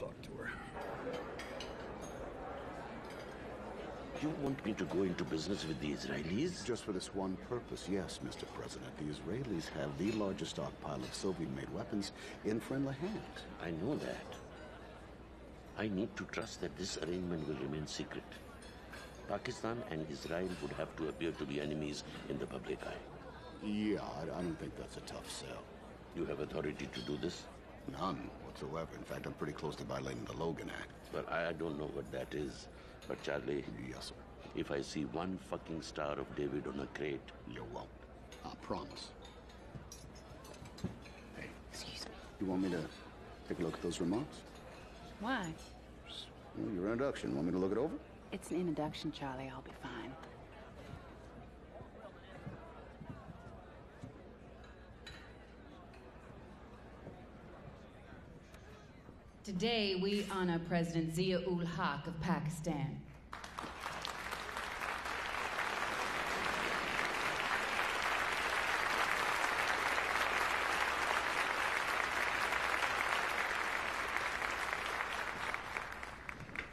talk to her. You want me to go into business with the Israelis? Just for this one purpose, yes, Mr. President. The Israelis have the largest stockpile of Soviet-made weapons in friendly hands. I know that. I need to trust that this arrangement will remain secret. Pakistan and Israel would have to appear to be enemies in the public eye. Yeah, I, I don't think that's a tough sell. You have authority to do this? None whatsoever. In fact, I'm pretty close to violating the Logan Act. But I don't know what that is. But Charlie, Yes, sir. if I see one fucking star of David on a crate, You won't. I promise. Hey, Excuse me. you want me to take a look at those remarks? Why? Well, your introduction. Want me to look it over? It's an introduction, Charlie. I'll be fine. Today, we honor President Zia ul Haq of Pakistan.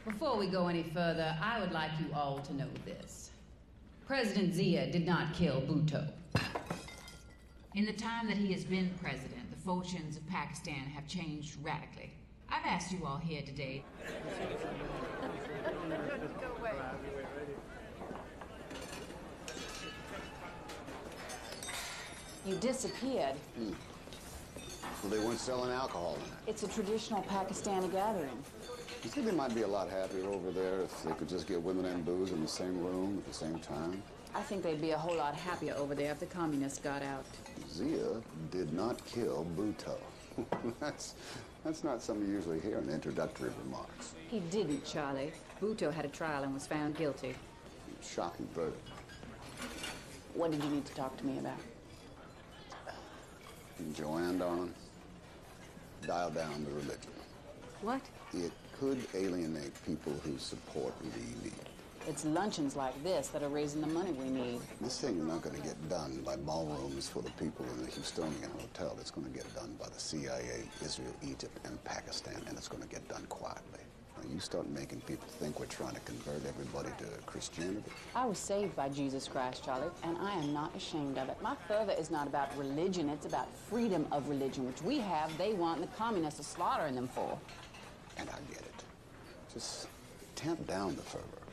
Before we go any further, I would like you all to know this. President Zia did not kill Bhutto. In the time that he has been president, the fortunes of Pakistan have changed radically. I've asked you all here today. You disappeared. Hmm. Well, they weren't selling alcohol in it. It's a traditional Pakistani gathering. You think they might be a lot happier over there if they could just get women and booze in the same room at the same time? I think they'd be a whole lot happier over there if the communists got out. Zia did not kill Bhutto. that's, that's not something you usually hear in introductory remarks. He didn't, Charlie. Bhutto had a trial and was found guilty. Shocking verdict. What did you need to talk to me about? Joanne, darling, dial down the religion. What? It could alienate people who support the elite. It's luncheons like this that are raising the money we need. This thing is not going to get done by ballrooms for the people in the Houstonian Hotel. It's going to get done by the CIA, Israel, Egypt, and Pakistan, and it's going to get done quietly. Now, you start making people think we're trying to convert everybody to Christianity. I was saved by Jesus Christ, Charlie, and I am not ashamed of it. My fervor is not about religion, it's about freedom of religion, which we have, they want, and the communists are slaughtering them for. And I get it. Just tamp down the fervor.